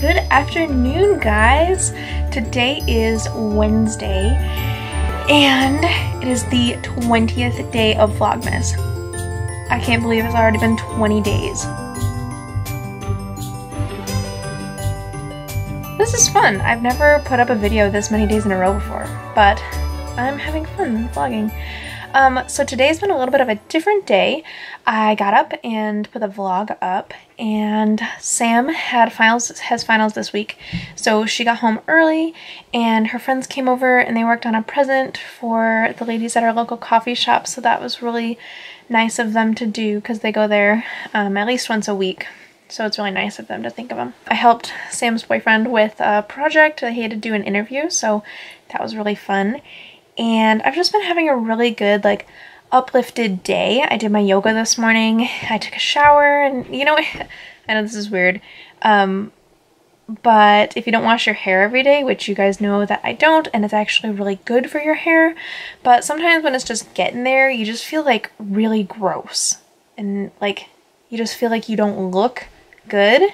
Good afternoon, guys. Today is Wednesday, and it is the 20th day of Vlogmas. I can't believe it's already been 20 days. This is fun. I've never put up a video this many days in a row before, but I'm having fun vlogging. Um, so today's been a little bit of a different day. I got up and put the vlog up and Sam had finals has finals this week. So she got home early and her friends came over and they worked on a present for the ladies at our local coffee shop. So that was really nice of them to do because they go there um, at least once a week. So it's really nice of them to think of them. I helped Sam's boyfriend with a project. He had to do an interview, so that was really fun and I've just been having a really good like uplifted day. I did my yoga this morning. I took a shower and you know I know this is weird. Um but if you don't wash your hair every day, which you guys know that I don't, and it's actually really good for your hair, but sometimes when it's just getting there, you just feel like really gross. And like you just feel like you don't look good. And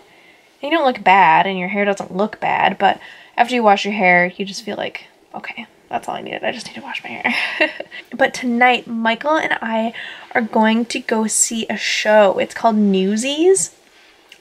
you don't look bad and your hair doesn't look bad, but after you wash your hair, you just feel like, okay, that's all I needed. I just need to wash my hair. but tonight, Michael and I are going to go see a show. It's called Newsies.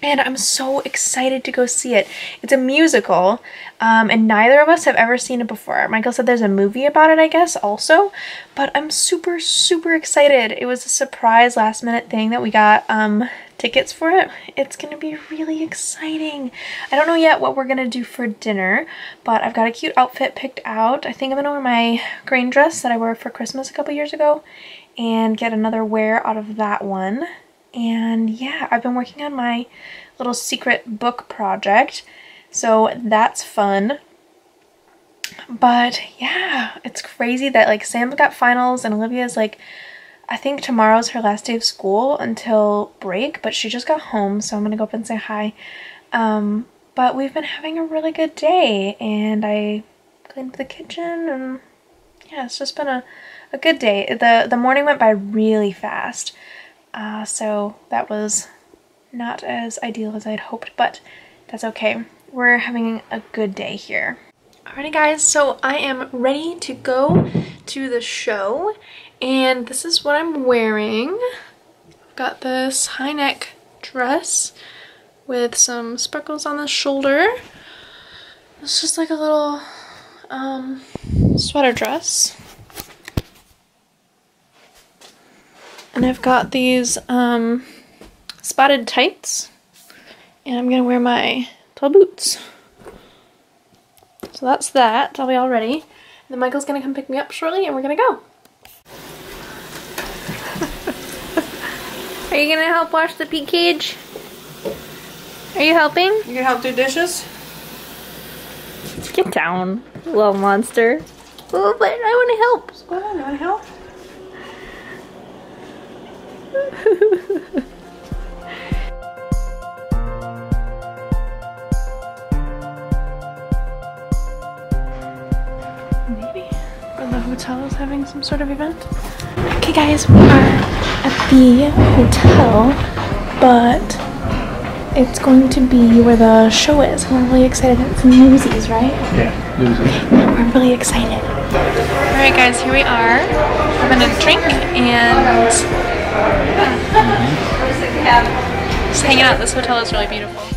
And I'm so excited to go see it. It's a musical, um, and neither of us have ever seen it before. Michael said there's a movie about it, I guess, also. But I'm super, super excited. It was a surprise last minute thing that we got um, tickets for it. It's gonna be really exciting. I don't know yet what we're gonna do for dinner, but I've got a cute outfit picked out. I think I'm gonna wear my green dress that I wore for Christmas a couple years ago and get another wear out of that one. And yeah, I've been working on my little secret book project, so that's fun. But yeah, it's crazy that like Sam's got finals and Olivia's like I think tomorrow's her last day of school until break, but she just got home, so I'm gonna go up and say hi. Um, but we've been having a really good day, and I cleaned the kitchen, and yeah, it's just been a, a good day. The, the morning went by really fast, uh, so that was not as ideal as I'd hoped, but that's okay. We're having a good day here. Alrighty guys, so I am ready to go to the show and this is what I'm wearing. I've got this high neck dress with some sparkles on the shoulder. It's just like a little um, sweater dress. And I've got these um, spotted tights. And I'm gonna wear my tall boots. So that's that. I'll be all ready. And then Michael's gonna come pick me up shortly and we're gonna go. Are you gonna help wash the pea cage? Are you helping? You gonna help do dishes? Get down, little monster. Oh, but I wanna help. What? You wanna help? Maybe. Or the hotel is having some sort of event. Okay guys, we are at the hotel, but it's going to be where the show is. And we're really excited. It's Newsies, right? Yeah, Newsies. We're really excited. Alright guys, here we are. We're gonna drink and just hanging out. This hotel is really beautiful.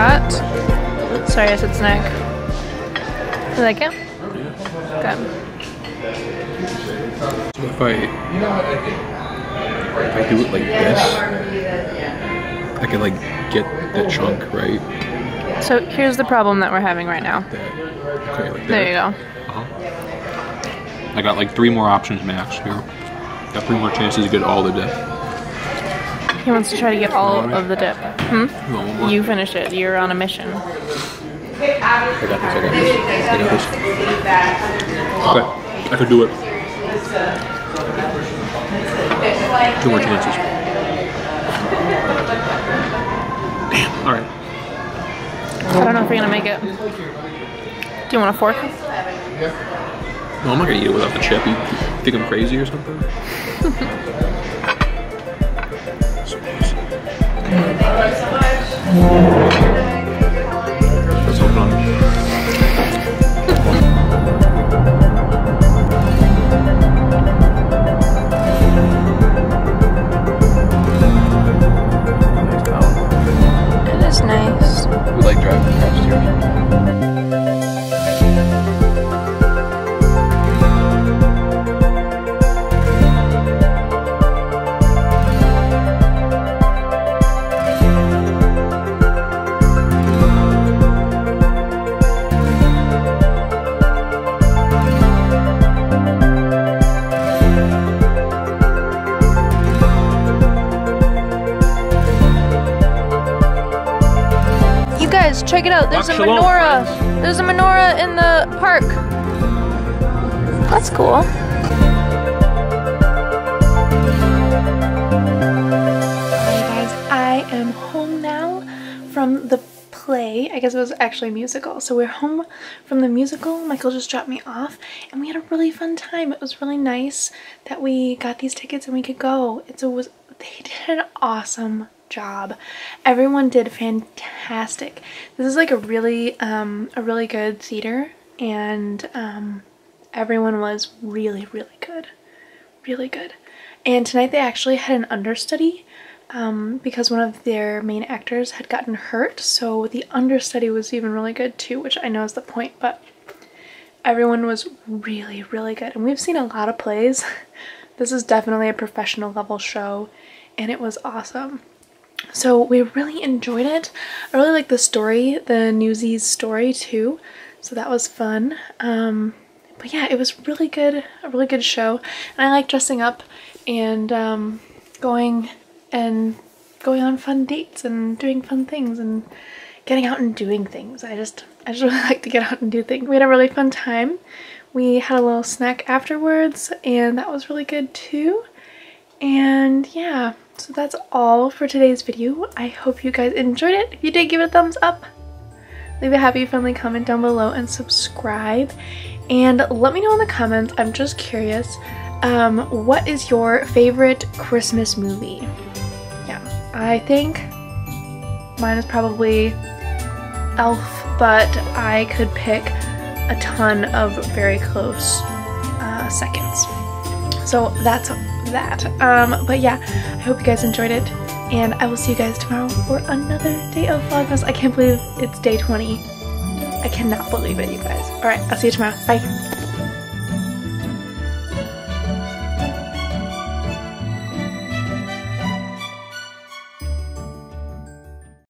Got. Sorry, I said snack. You like it? Good. So if I if I do it like this, I can like get the chunk right. So here's the problem that we're having right now. Okay, like there you go. Uh -huh. I got like three more options max here. Got three more chances to get all the dip. He wants to try to get all of the dip. Hmm? You finish it. You're on a mission. I got this. I got this. I got this. Okay, I could do it. Two more chances. Damn. All right. I don't know if we're gonna make it. Do you want a fork? No, I'm not gonna eat it without the chip. You think I'm crazy or something? That's check it out. There's a Rock shalom, menorah. friends. There's a menorah in the park. That's cool. Guys, I am home now from the play. I guess it was actually a musical. So we're home from the musical. Michael just dropped me off and we had a really fun time. It was really nice that we got these tickets and we could go. It was they did an awesome job. Everyone did fantastic. This is like a really um a really good theater and um everyone was really really good. Really good. And tonight they actually had an understudy um, because one of their main actors had gotten hurt. So the understudy was even really good too, which I know is the point, but everyone was really, really good. And we've seen a lot of plays. This is definitely a professional level show, and it was awesome. So we really enjoyed it. I really like the story, the Newsies story too. So that was fun. Um, but yeah, it was really good, a really good show. And I like dressing up and um, going and going on fun dates and doing fun things and getting out and doing things. I just I just really like to get out and do things. We had a really fun time. We had a little snack afterwards and that was really good too. And yeah, so that's all for today's video. I hope you guys enjoyed it. If you did, give it a thumbs up. Leave a happy, friendly comment down below and subscribe. And let me know in the comments, I'm just curious, um, what is your favorite Christmas movie? Yeah, I think mine is probably Elf, but I could pick a ton of very close uh, seconds. So that's that. Um, but yeah, I hope you guys enjoyed it, and I will see you guys tomorrow for another day of Vlogmas. I can't believe it's day 20. I cannot believe it, you guys. Alright, I'll see you tomorrow. Bye.